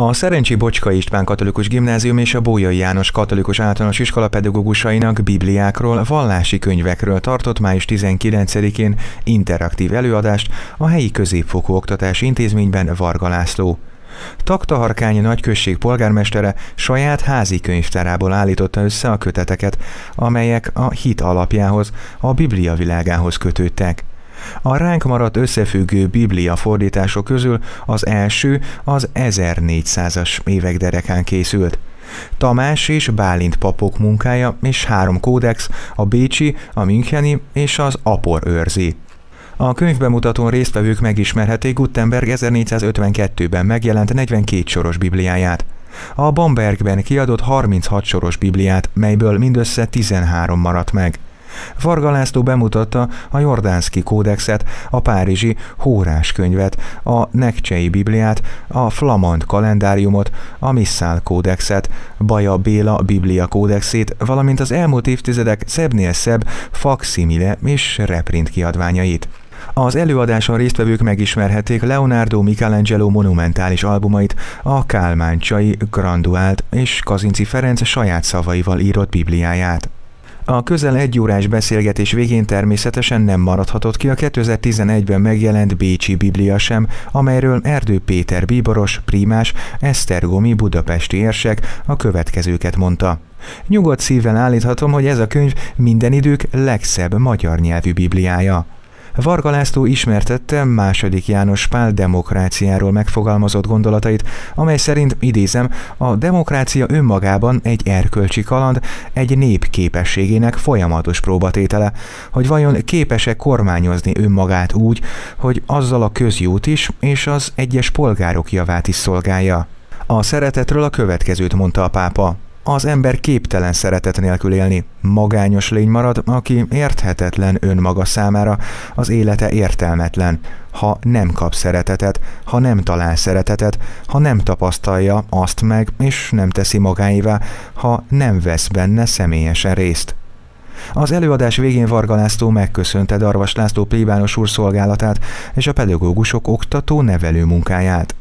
A Szerencsi Bocska István Katolikus Gimnázium és a Bójai János Katolikus Általános Iskola pedagógusainak bibliákról, vallási könyvekről tartott május 19-én interaktív előadást a helyi középfokú oktatási intézményben Varga László. Taktaharkány nagyközség polgármestere saját házi könyvtárából állította össze a köteteket, amelyek a hit alapjához, a Biblia világához kötődtek. A ránk maradt összefüggő biblia fordítások közül az első az 1400-as évek derekán készült. Tamás és Bálint papok munkája és három kódex, a Bécsi, a Müncheni és az Apor őrzi. A könyvbemutatón résztvevők megismerhetik Gutenberg 1452-ben megjelent 42 soros bibliáját. A Bambergben kiadott 36 soros bibliát, melyből mindössze 13 maradt meg. Varga László bemutatta a Jordánszki kódexet, a Párizsi Hórás könyvet, a Nekcsei Bibliát, a Flamand kalendáriumot, a Missál kódexet, Baja Béla Biblia kódexét, valamint az elmúlt évtizedek szebbnél szebb faximile és reprint kiadványait. Az előadáson résztvevők megismerhették Leonardo Michelangelo monumentális albumait, a Kálmán Csai Granduált és Kazinci Ferenc saját szavaival írott bibliáját. A közel egy órás beszélgetés végén természetesen nem maradhatott ki a 2011-ben megjelent Bécsi Biblia sem, amelyről Erdő Péter bíboros, prímás, Esztergomi budapesti érsek a következőket mondta. Nyugodt szívvel állíthatom, hogy ez a könyv minden idők legszebb magyar nyelvű bibliája. Varga László ismertette második János Pál demokráciáról megfogalmazott gondolatait, amely szerint, idézem, a demokrácia önmagában egy erkölcsi kaland, egy nép képességének folyamatos próbatétele, hogy vajon képes-e kormányozni önmagát úgy, hogy azzal a közjót is és az egyes polgárok javát is szolgálja. A szeretetről a következőt mondta a pápa az ember képtelen szeretet nélkül élni. Magányos lény marad, aki érthetetlen önmaga számára, az élete értelmetlen, ha nem kap szeretetet, ha nem talál szeretetet, ha nem tapasztalja azt meg, és nem teszi magáévá, ha nem vesz benne személyesen részt. Az előadás végén Varga László megköszönte Darvas László plébános úr szolgálatát és a pedagógusok oktató nevelő munkáját.